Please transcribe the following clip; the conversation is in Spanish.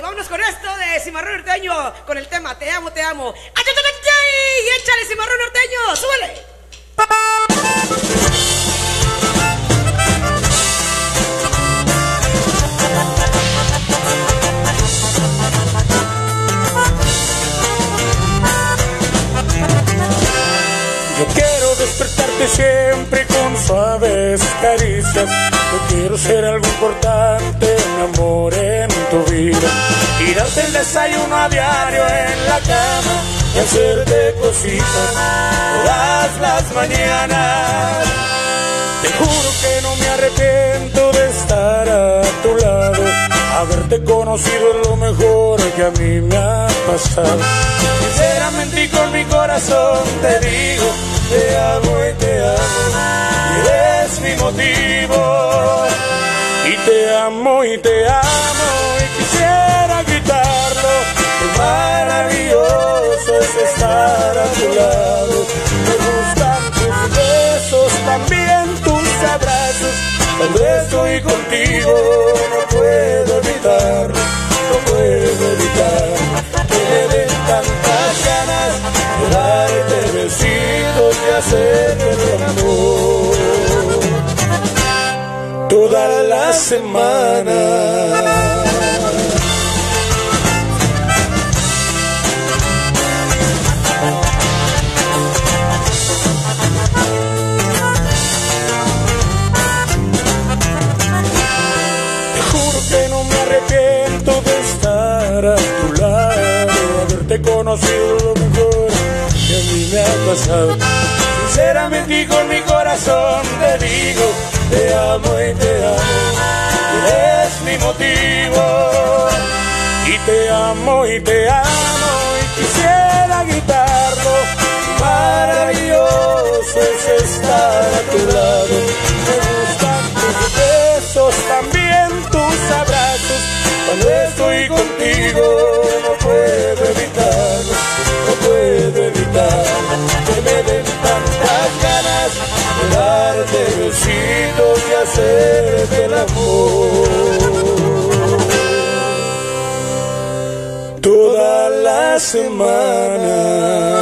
Vámonos con esto de Cimarrón Norteño, con el tema Te amo, te amo. ¡Ay! Y échale Cimarrón Norteño, súbele. Yo quiero despertarte siempre con suaves caricias. Yo quiero ser algo importante, amor en tu vida. Y darte el desayuno a diario en la cama y hacerte cositas todas las mañanas. Te juro que no me arrepiento de estar a tu lado. Haberte conocido es lo mejor que a mí me ha pasado. Sinceramente y con mi corazón te digo, te amo y te amo. Amo y te amo y quisiera gritarlo. Qué maravilloso es estar a tu lado. Me gustan tus besos, también tus abrazos. Cuando estoy contigo no puedo evitar, no puedo evitar que me tantas ganas de darte besitos y hacerte el amor estar a tu lado, haberte conocido lo mejor que a mí me ha pasado. Sinceramente con mi corazón te digo, te amo y te amo, te amo y te amo y quisiera gritarlo, maravilloso es estar a tu lado. Me gustan tus besos, también tus abrazos. Cuando estoy contigo no puedo evitarlo, no puedo evitar que me den tantas ganas de darte besitos y hacerte el amor semana.